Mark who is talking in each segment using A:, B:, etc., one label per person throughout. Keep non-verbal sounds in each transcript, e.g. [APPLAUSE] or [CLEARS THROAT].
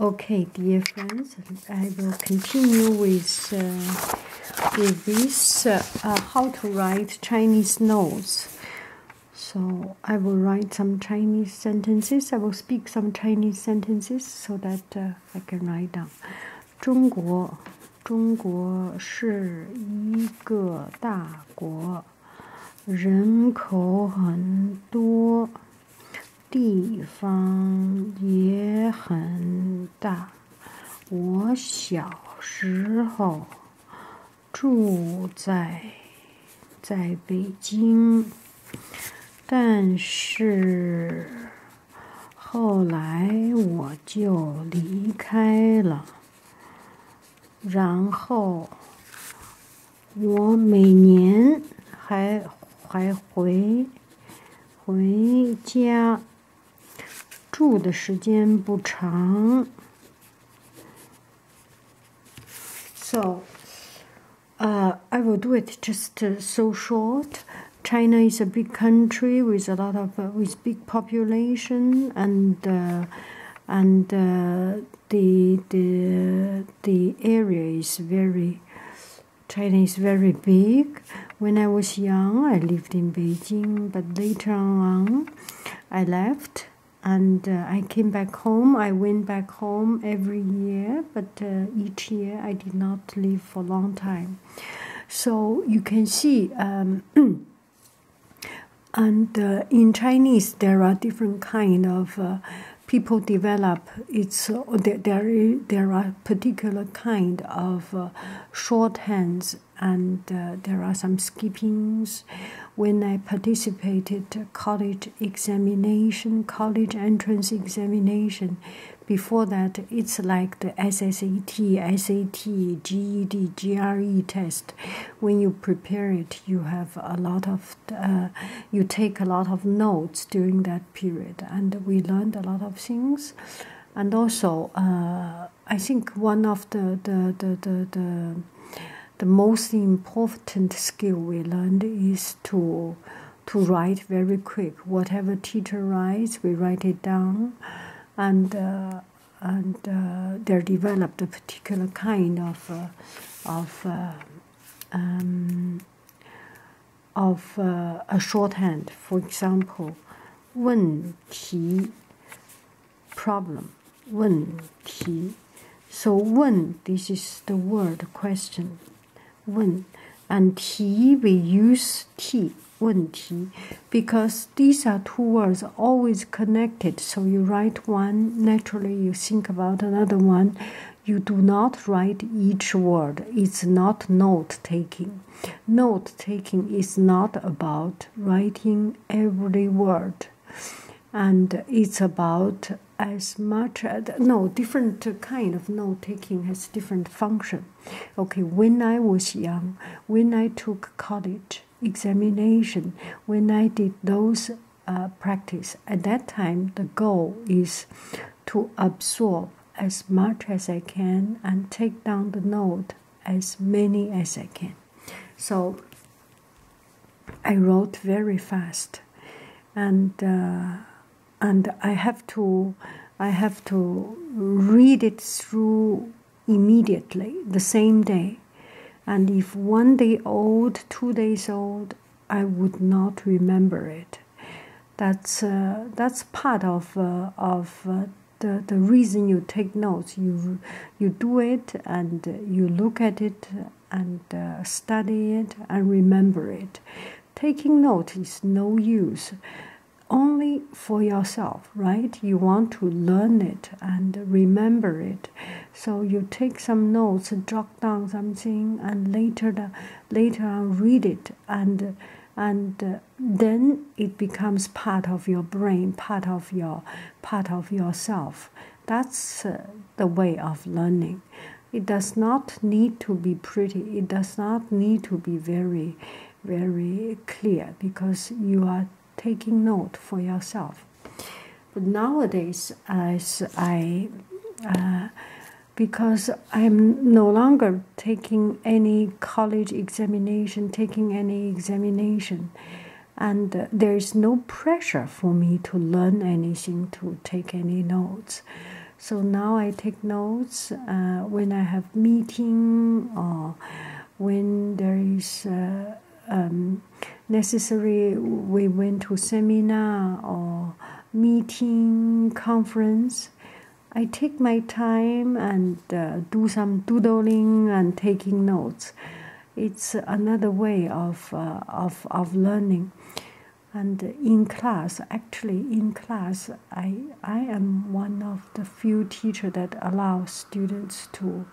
A: Okay, dear friends, I will continue with uh, with this uh, uh, how to write Chinese notes. So I will write some Chinese sentences. I will speak some Chinese sentences so that uh, I can write down. 中国，中国是一个大国，人口很多。 地方也很大。我小时候住在在北京，但是后来我就离开了。然后我每年还还回回家。住的时间不长。So, uh, I will do it just uh, so short. China is a big country with a lot of uh, with big population and uh, and uh, the the the area is very China is very big. When I was young, I lived in Beijing, but later on, I left and uh, I came back home. I went back home every year, but uh, each year I did not live for a long time. So you can see, um, [CLEARS THROAT] and uh, in Chinese there are different kind of uh, people develop. It's uh, there, there there are particular kind of uh, shorthands, and there are some skippings when I participated college examination, college entrance examination. Before that, it's like the SSAT, SAT, GED, GRE test. When you prepare it, you have a lot of, uh, you take a lot of notes during that period, and we learned a lot of things. And also, uh, I think one of the the the the, the the most important skill we learned is to to write very quick. Whatever teacher writes, we write it down, and uh, and uh, they're developed a particular kind of uh, of uh, um, of uh, a shorthand. For example, 问题 problem 问题. So 问 this is the word question 问 and 题 we use t 问题 because these are two words always connected. So you write one, naturally you think about another one. You do not write each word. It's not note taking. Note taking is not about writing every word and it's about as much as no different kind of note taking has different function. Okay when i was young when i took college examination when i did those uh, practice at that time the goal is to absorb as much as i can and take down the note as many as i can. So i wrote very fast and uh, and I have to I have to read it through immediately the same day. And if one day old, two days old, I would not remember it. That's uh, that's part of uh, of uh, the the reason you take notes. You you do it and you look at it and uh, study it and remember it. Taking note is no use only for yourself, right? You want to learn it and remember it. So you take some notes, jot down something, and later the, later on read it, and and uh, then it becomes part of your brain, part of your part of yourself. That's uh, the way of learning. It does not need to be pretty. It does not need to be very, very clear because you are taking note for yourself. But nowadays, as I, uh, because I'm no longer taking any college examination, taking any examination, and uh, there is no pressure for me to learn anything, to take any notes. So now I take notes uh, when I have meeting or when there is uh, um, necessary. We went to seminar or meeting conference. I take my time and uh, do some doodling and taking notes. It's another way of, uh, of, of learning. And in class, actually, in class, I, I am one of the few teachers that allow students to,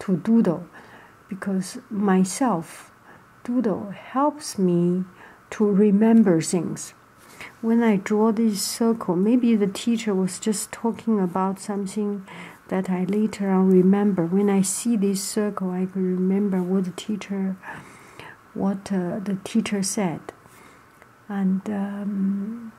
A: to doodle because myself, doodle helps me to remember things when I draw this circle, maybe the teacher was just talking about something that I later on remember. When I see this circle, I can remember what the teacher, what uh, the teacher said, and um,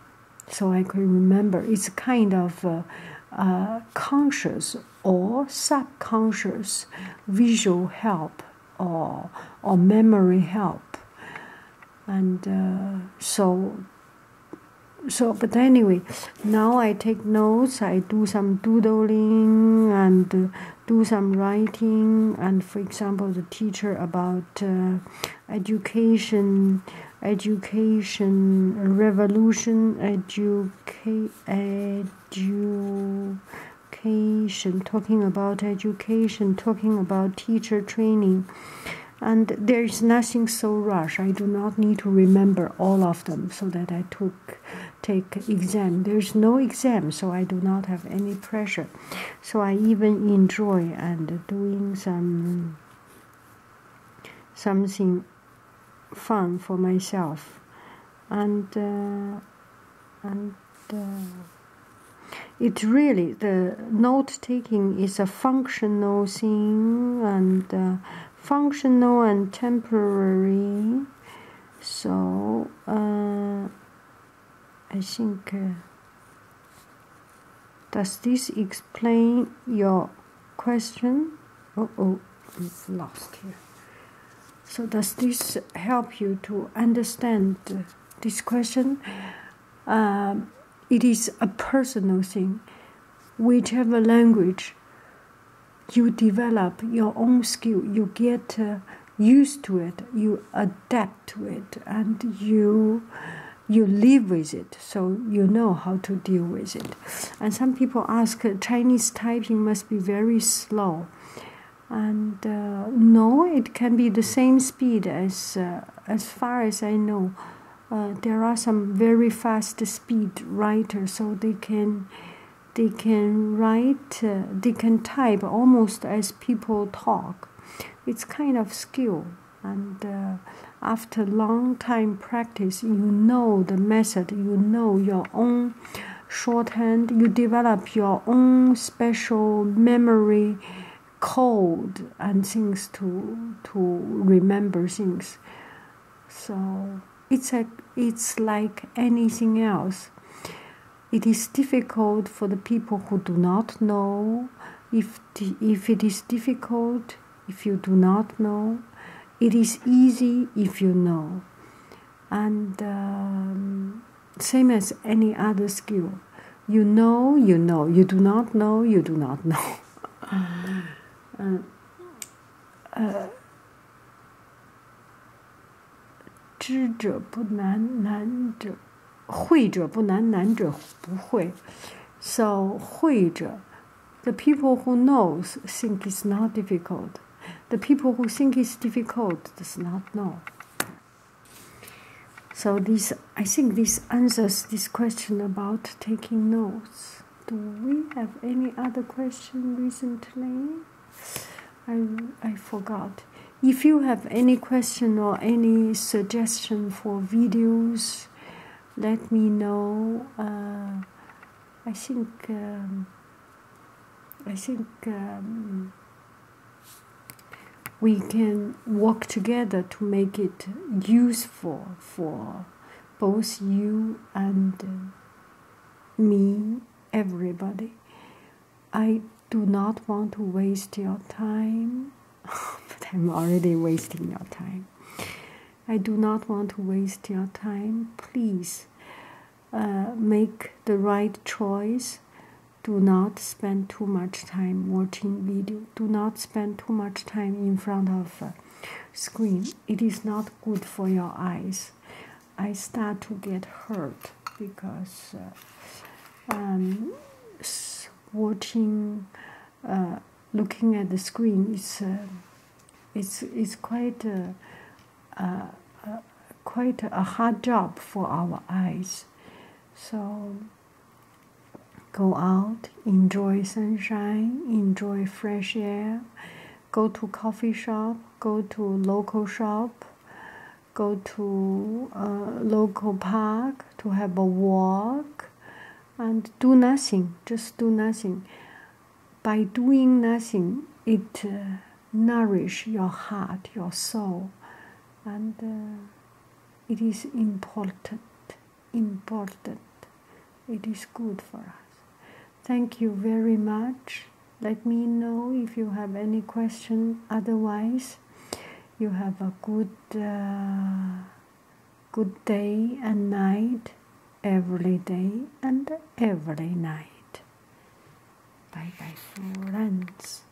A: so I can remember. It's kind of uh, uh, conscious or subconscious visual help or or memory help, and uh, so so but anyway now i take notes i do some doodling and do some writing and for example the teacher about uh, education education revolution educa- education talking about education talking about teacher training and there is nothing so rush. I do not need to remember all of them so that i took take exam. There's no exam so i do not have any pressure. So i even enjoy and doing some something fun for myself. And uh, and uh, it really the note taking is a functional thing and uh, functional and temporary. So uh, I think. Uh, does this explain your question? Oh, oh, I'm lost here. So does this help you to understand this question? Um, it is a personal thing. Whichever language you develop your own skill, you get uh, used to it, you adapt to it, and you you live with it, so you know how to deal with it. And some people ask, uh, Chinese typing must be very slow. And uh, no, it can be the same speed as uh, as far as I know. Uh, there are some very fast speed writers, so they can they can write, uh, they can type almost as people talk. It's kind of skill, and uh, after long time practice, you know the method, you know your own shorthand, you develop your own special memory code and things to to remember things. So it's a it's like anything else it is difficult for the people who do not know. If, the, if it is difficult, if you do not know, it is easy if you know. And um, same as any other skill. You know, you know. You do not know, you do not know. [LAUGHS] uh, uh, 知者不难，难者 会者不难，难者不会。So 会者，the people who knows think it's not difficult. The people who think it's difficult does not know. So this, I think this answers this question about taking notes. Do we have any other question recently? I, I forgot. If you have any question or any suggestion for videos, let me know. Uh, I think um, I think um, we can work together to make it useful for both you and me, everybody. I do not want to waste your time, [LAUGHS] but I'm already wasting your time. I do not want to waste your time. Please uh, make the right choice do not spend too much time watching video. Do not spend too much time in front of a screen. It is not good for your eyes. I start to get hurt because uh, um, watching, uh, looking at the screen is uh, it's it's quite a, quite a hard job for our eyes. So go out, enjoy sunshine, enjoy fresh air, go to coffee shop, go to local shop, go to a local park to have a walk and do nothing, just do nothing. By doing nothing, it uh, nourish your heart, your soul, and uh, it is important, important. It is good for us. Thank you very much. Let me know if you have any question. Otherwise, you have a good, uh, good day and night every day and every night. Bye bye, friends.